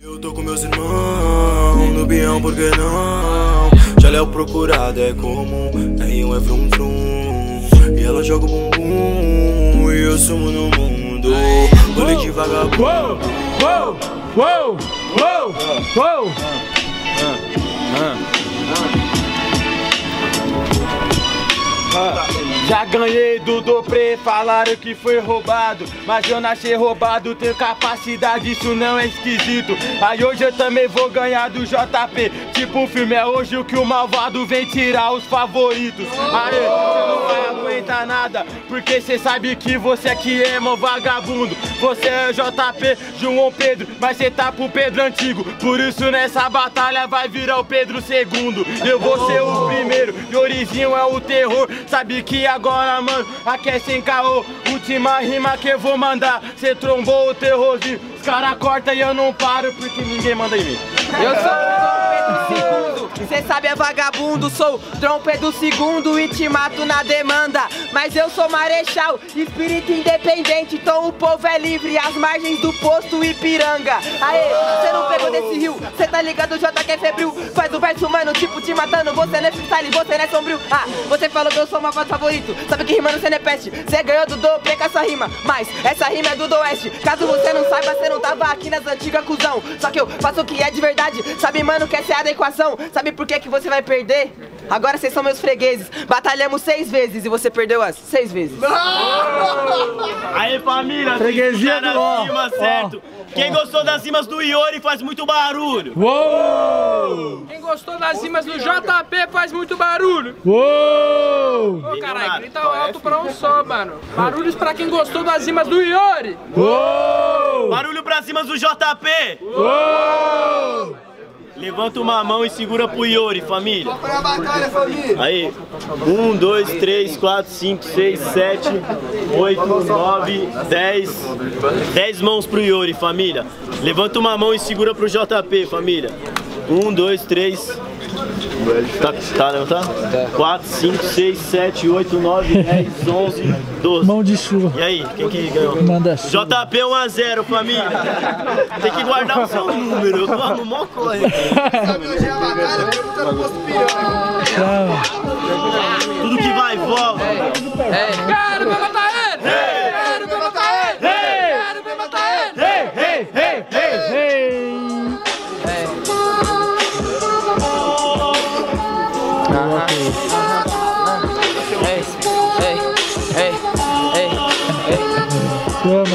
Eu tô com meus irmãos no bião, por que não? Já é o procurado, é comum, R1 é frum frum E ela joga o bumbum e eu sumo no mundo Rolê de vagabundo Uou, uou, uou, uou, uou. Já ganhei do Dopré, falaram que foi roubado Mas eu nasci roubado, tenho capacidade, isso não é esquisito. Aí hoje eu também vou ganhar do JP Tipo um filme, é hoje o que o malvado vem tirar os favoritos. Aê, você não vai aguentar nada Porque cê sabe que você aqui é mó vagabundo. Você é JP, João Pedro Mas cê tá pro Pedro antigo. Por isso nessa batalha vai virar o Pedro segundo. Eu vou ser o primeiro, e Orizinho é o terror Sabe que agora, mano, aqui é sem caô. Última rima que eu vou mandar. Cê trombou o terrorzinho. Os cara corta e eu não paro Porque ninguém manda em mim. Eu sou o Dom Pedro cê sabe é vagabundo, sou Dom Pedro II e te mato na demanda. Mas eu sou marechal, espírito independente, então o povo é livre, às margens do posto Ipiranga. Aê, cê não pegou desse rio, cê tá ligado, J que é febril, faz o verso mano, tipo te matando, você não é freestyle, você não é sombrio. Ah, você falou que eu sou o malvado sabe que rimando cê não é peste, cê ganhou do Do, com essa rima, mas essa rima é do Do Oeste. Caso você não saiba, cê não tava aqui nas antigas cuzão, só que eu faço o que é de verdade, sabe mano que essa é a adequação, sabe por que que você vai perder? Agora vocês são meus fregueses. Batalhamos seis vezes e você perdeu as seis vezes. Aí família, Freguesia do ó, na rima certo. Quem gostou das rimas do Iori faz muito barulho. Uou! Quem gostou das rimas do JP faz muito barulho. Uou! Ô caralho, grita alto pra um só, mano. Barulhos pra quem gostou das rimas do Iori. Uou! Barulho pra cima do JP. Uou! Levanta uma mão e segura pro Iori, família. Aí, um, dois, três, quatro, cinco, seis, sete, oito, nove, dez. Dez mãos pro Iori, família. Levanta uma mão e segura pro JP, família. Um, dois, três. Tá, tá, não tá? 4, 5, 6, 7, 8, 9, 10, 11, 12. Mão de chuva. E aí, quem que ganhou? Manda chuva. JP 1x0, família. Tem que guardar o seu número. Eu tô no mó corre. Tudo que vai, volta. Quero ver matar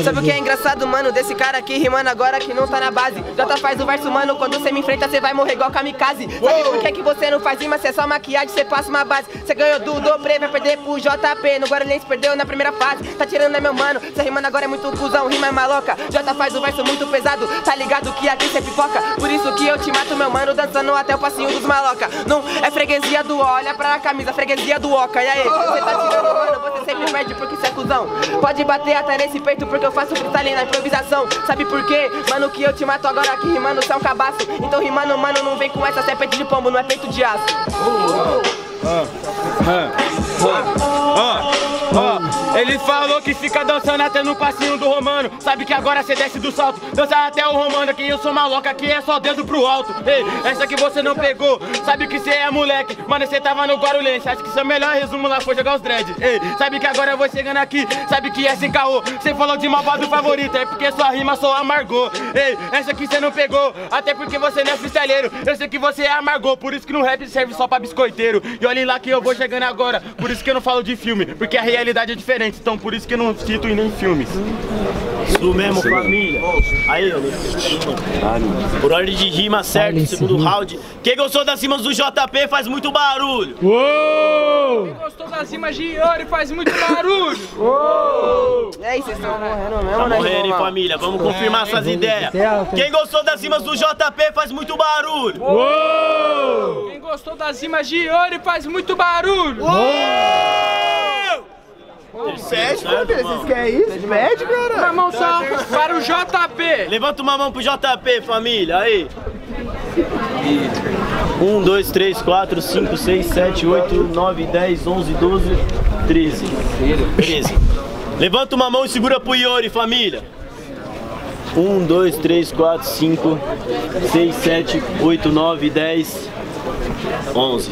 Sabe o que é engraçado, mano? Desse cara aqui rimando agora que não tá na base. Jota faz o verso, mano. Quando você me enfrenta, você vai morrer igual kamikaze. Sabe por que, que você não faz rima? Cê é só maquiagem, você passa uma base. Você ganhou do Dobre, vai perder pro JP. No Guaraniense perdeu na primeira fase. Tá tirando, né, meu mano? Cê rimando agora é muito cuzão, rima é maloca. Jota faz o verso muito pesado. Tá ligado que aqui cê pipoca. Por isso que eu te mato, meu mano. Dançando até o passinho dos maloca. Não é freguesia do ó, olha pra camisa, freguesia do Oca. E aí, você tá tirando, mano? Você sempre perde porque cê é cuzão. Pode bater até nesse peito porque eu faço freestyle na improvisação. Sabe por quê? Mano, que eu te mato agora aqui rimando, é um cabaço. Então rimando, mano, não vem com essa, cê é peito de pombo, não é peito de aço. Ó, ele falou que fica dançando até no passinho do romano. Sabe que agora cê desce do salto, dança até o romano. Aqui eu sou maloca, aqui é só dedo pro alto. Ei, essa que você não pegou, sabe que cê é moleque. Mano, cê tava no Guarulhense, acho que seu melhor resumo lá foi jogar os dread. Ei, sabe que agora eu vou chegando aqui, sabe que é sem caô. Cê falou de malvado favorito, é porque sua rima só amargou. Ei, essa que cê não pegou, até porque você não é freestyleiro. Eu sei que você é amargou, por isso que no rap serve só pra biscoiteiro. E olhem lá que eu vou chegando agora, por isso que eu não falo de filme, porque a realidade é diferente. Então por isso que eu não cito em nem filmes. Isso mesmo, família. Aí, ó. Por ordem de rima, certo? Segundo round. Quem gostou das rimas do JP faz muito barulho. Uou! Quem gostou das rimas de Iori faz muito barulho. E aí, vocês estão morrendo mesmo, Tá né? morrendo, hein, família? Vamos confirmar essas ideias. Quem gostou das rimas do JP faz muito barulho. Uou! Quem gostou das rimas de Iori faz muito barulho. Sete, vocês querem isso? Pede, cara. Uma mão só para o JP. Levanta uma mão pro JP, família. Aí. Um, dois, três, quatro, cinco, seis, sete, oito, nove, dez, onze, doze, treze. Treze. Levanta uma mão e segura pro Iori, família. 1, 2, 3, 4, 5, 6, 7, 8, 9, 10, 11.